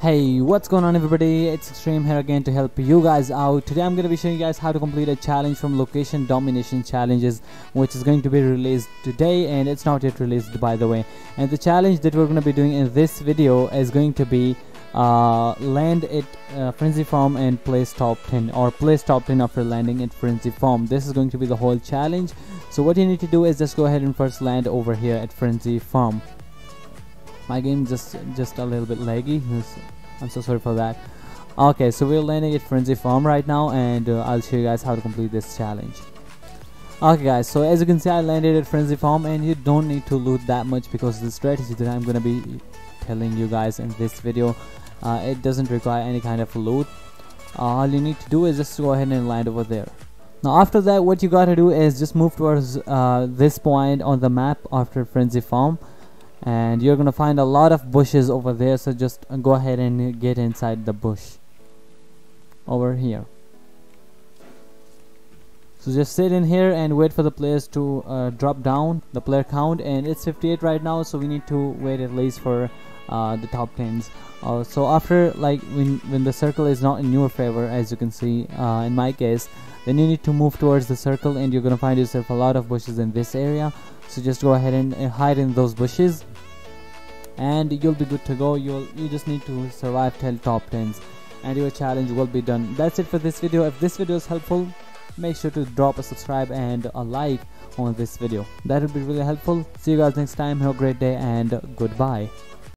Hey, what's going on everybody? It's Extreme here again to help you guys out. Today I'm going to be showing you guys how to complete a challenge from Location Domination Challenges which is going to be released today and it's not yet released by the way. And the challenge that we're going to be doing in this video is going to be uh, land at uh, Frenzy Farm and place top 10 or place top 10 after landing at Frenzy Farm. This is going to be the whole challenge. So what you need to do is just go ahead and first land over here at Frenzy Farm my game just just a little bit laggy. I'm so sorry for that. Okay so we're landing at Frenzy Farm right now and uh, I'll show you guys how to complete this challenge. Okay guys so as you can see I landed at Frenzy Farm and you don't need to loot that much because the strategy that I'm gonna be telling you guys in this video uh, it doesn't require any kind of loot. All you need to do is just go ahead and land over there. Now after that what you gotta do is just move towards uh, this point on the map after Frenzy Farm and you're gonna find a lot of bushes over there so just go ahead and get inside the bush over here. So just sit in here and wait for the players to uh, drop down the player count and it's 58 right now so we need to wait at least for uh, the top 10s uh, so after like when when the circle is not in your favor as you can see uh, in my case then you need to move towards the circle and you're gonna find yourself a lot of bushes in this area. So just go ahead and hide in those bushes and you'll be good to go. You'll you just need to survive till top 10s and your challenge will be done. That's it for this video. If this video is helpful make sure to drop a subscribe and a like on this video. That would be really helpful. See you guys next time. Have a great day and goodbye